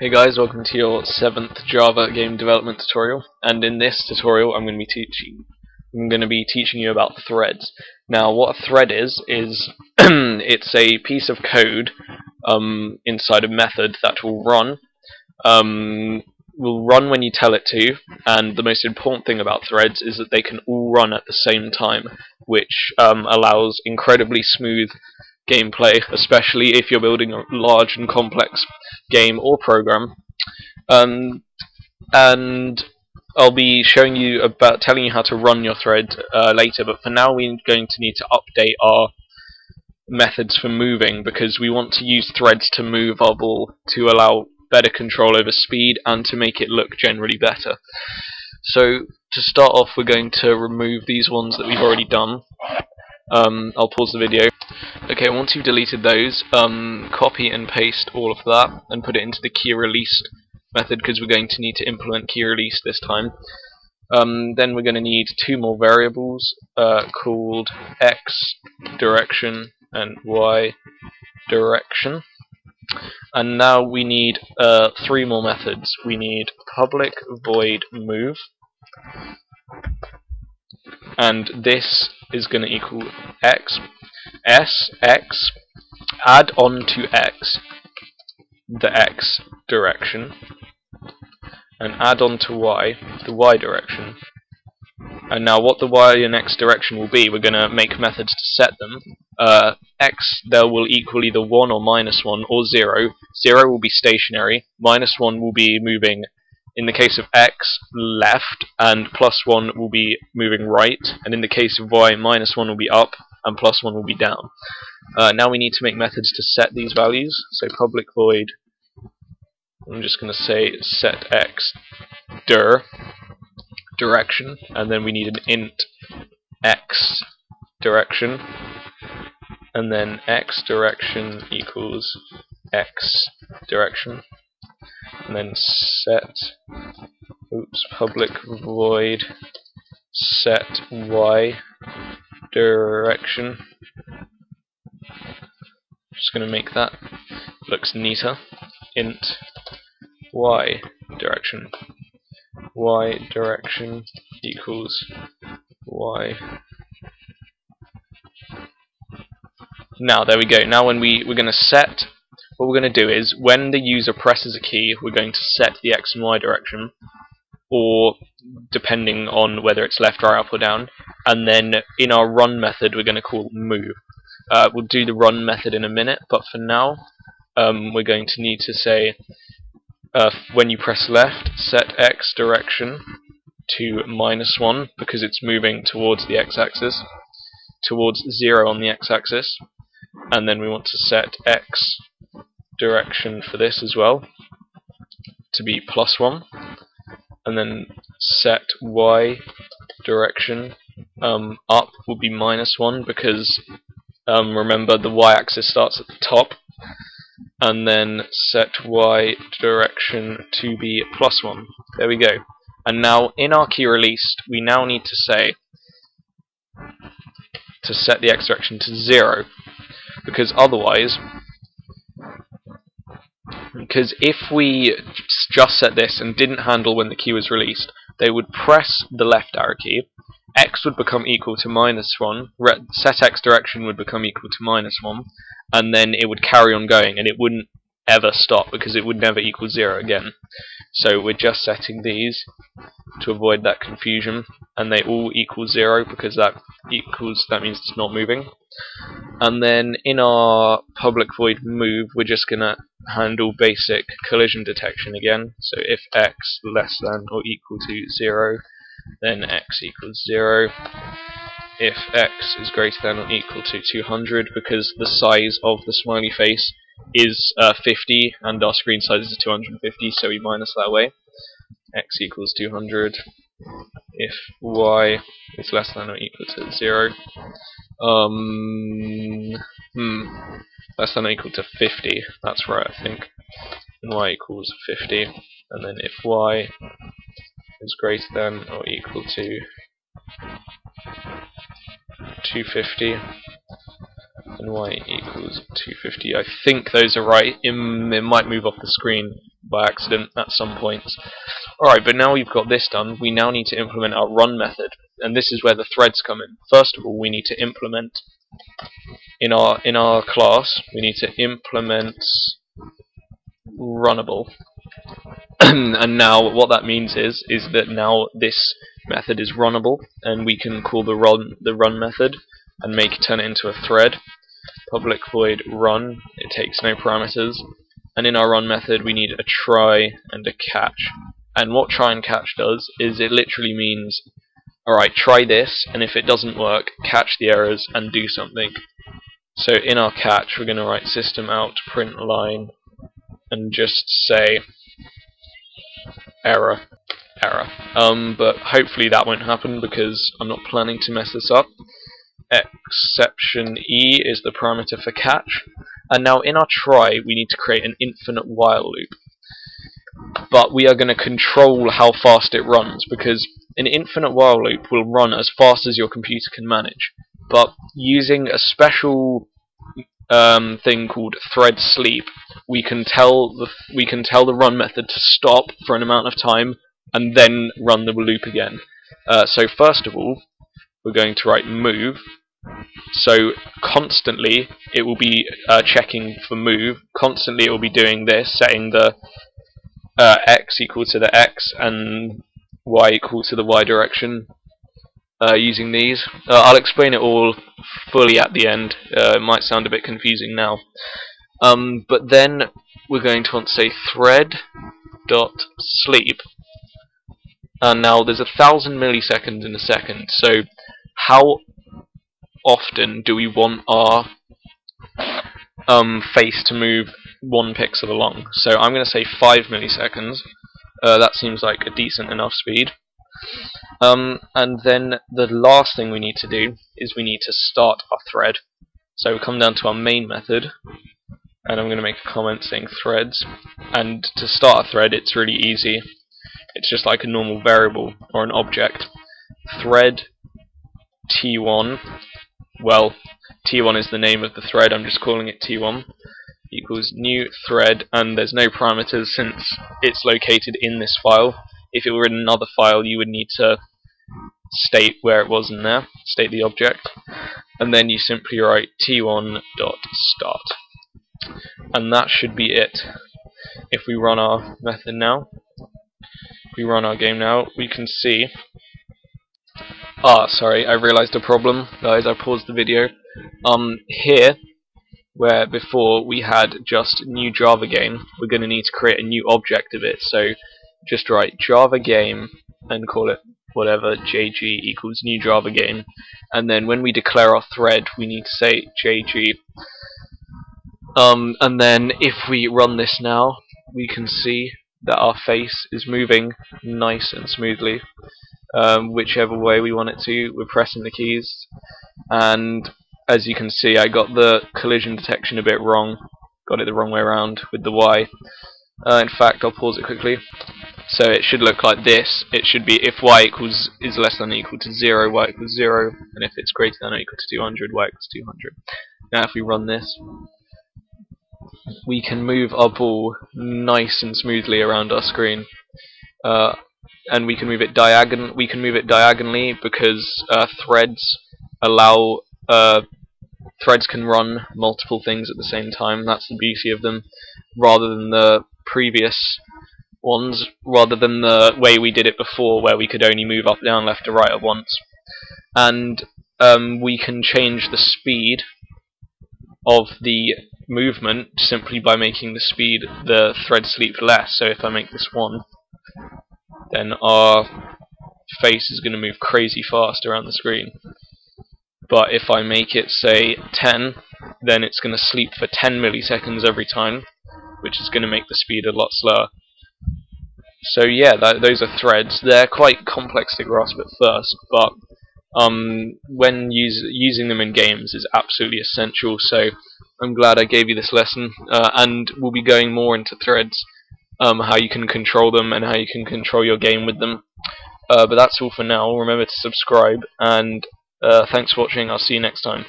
Hey guys, welcome to your seventh Java game development tutorial. And in this tutorial, I'm going to be teaching I'm going to be teaching you about threads. Now, what a thread is is it's a piece of code um, inside a method that will run um, will run when you tell it to. And the most important thing about threads is that they can all run at the same time, which um, allows incredibly smooth gameplay, especially if you're building a large and complex game or program. Um, and I'll be showing you about telling you how to run your thread uh, later, but for now we're going to need to update our methods for moving because we want to use threads to move our ball to allow better control over speed and to make it look generally better. So to start off we're going to remove these ones that we've already done. Um, I'll pause the video. Okay, once you've deleted those, um, copy and paste all of that and put it into the key released method because we're going to need to implement key release this time. Um, then we're going to need two more variables uh, called x direction and y direction. And now we need uh, three more methods. We need public void move, and this is going to equal x s x add on to x the x direction and add on to y the y direction. And now what the y and x direction will be we're going to make methods to set them. Uh, x there will equal either 1 or minus 1 or 0 0 will be stationary. Minus 1 will be moving in the case of x, left, and plus 1 will be moving right, and in the case of y, minus 1 will be up, and plus 1 will be down. Uh, now we need to make methods to set these values, so public void, I'm just going to say set x dir direction, and then we need an int x direction, and then x direction equals x direction and then set oops public void set y direction. Just going to make that looks neater. Int y direction. Y direction equals y. Now there we go. Now when we we're going to set what we're going to do is when the user presses a key we're going to set the x and y direction or depending on whether it's left, right, up or down. And then in our run method we're going to call move. Uh, we'll do the run method in a minute but for now um, we're going to need to say uh, when you press left set x direction to minus 1 because it's moving towards the x-axis towards 0 on the x-axis and then we want to set x direction for this as well to be plus 1 and then set y direction um, up will be minus 1 because um, remember the y-axis starts at the top and then set y direction to be plus 1 there we go. And now in our key released we now need to say to set the x direction to 0 because otherwise because if we just set this and didn't handle when the key was released, they would press the left arrow key, x would become equal to minus 1, set x direction would become equal to minus 1, and then it would carry on going, and it wouldn't ever stop because it would never equal 0 again. So we're just setting these to avoid that confusion, and they all equal 0 because that equals that means it's not moving. And then in our public void move, we're just going to handle basic collision detection again. So if x less than or equal to 0, then x equals 0. If x is greater than or equal to 200, because the size of the smiley face is uh, 50 and our screen size is 250, so we minus that way. x equals 200. If y is less than or equal to 0, um, hmm, less than or equal to 50, that's right I think, and y equals 50, and then if y is greater than or equal to 250, and y equals 250. I think those are right. It, might move off the screen by accident at some points. Alright, but now we've got this done, we now need to implement our run method, and this is where the threads come in. First of all, we need to implement in our in our class, we need to implement runnable. and now what that means is is that now this method is runnable and we can call the run the run method and make turn it into a thread. Public void run, it takes no parameters. And in our run method we need a try and a catch. And what try and catch does is it literally means alright, try this, and if it doesn't work, catch the errors and do something. So in our catch we're gonna write system out print line and just say error error. Um, but hopefully that won't happen because I'm not planning to mess this up. Exception E is the parameter for catch. And now in our try, we need to create an infinite while loop. But we are going to control how fast it runs because an infinite while loop will run as fast as your computer can manage. But using a special um, thing called thread sleep, we can tell the we can tell the run method to stop for an amount of time and then run the loop again. Uh, so first of all, we're going to write move. So constantly it will be uh, checking for move. Constantly it will be doing this, setting the uh, x equal to the x and y equal to the y direction uh, using these. Uh, I'll explain it all fully at the end. Uh, it might sound a bit confusing now. Um, but then we're going to want to say thread dot sleep and now there's a thousand milliseconds in a second so how often do we want our um, face to move one pixel along? So I'm going to say 5 milliseconds. Uh, that seems like a decent enough speed. Um, and then the last thing we need to do is we need to start our thread. So we come down to our main method and I'm going to make a comment saying threads. And to start a thread it's really easy. It's just like a normal variable or an object. Thread t1, well, t1 is the name of the thread, I'm just calling it t1, equals new thread, and there's no parameters since it's located in this file. If it were in another file, you would need to state where it was in there, state the object, and then you simply write t1 dot start. And that should be it. If we run our method now, we run our game now, we can see... Ah, sorry, I realized a problem. Guys, I paused the video. Um, here, where before we had just new Java game, we're going to need to create a new object of it. So just write Java game and call it whatever JG equals new Java game. And then when we declare our thread, we need to say JG. Um, and then if we run this now, we can see that our face is moving nice and smoothly um, whichever way we want it to we're pressing the keys. And as you can see I got the collision detection a bit wrong. Got it the wrong way around with the Y. Uh, in fact I'll pause it quickly. So it should look like this. It should be if Y equals is less than or equal to 0 Y equals 0 and if it's greater than or equal to 200 Y equals 200 now if we run this we can move our ball nice and smoothly around our screen. Uh, and we can move it diagon we can move it diagonally because uh, threads allow uh, threads can run multiple things at the same time that's the beauty of them rather than the previous ones rather than the way we did it before where we could only move up down left to right at once and um, we can change the speed of the movement simply by making the speed the thread sleep less. So if I make this 1, then our face is going to move crazy fast around the screen. But if I make it, say, 10, then it's going to sleep for 10 milliseconds every time, which is going to make the speed a lot slower. So yeah, that, those are threads. They're quite complex to grasp at first, but um, when use, using them in games is absolutely essential. So I'm glad I gave you this lesson, uh, and we'll be going more into threads, um, how you can control them and how you can control your game with them. Uh, but that's all for now. Remember to subscribe, and uh, thanks for watching. I'll see you next time.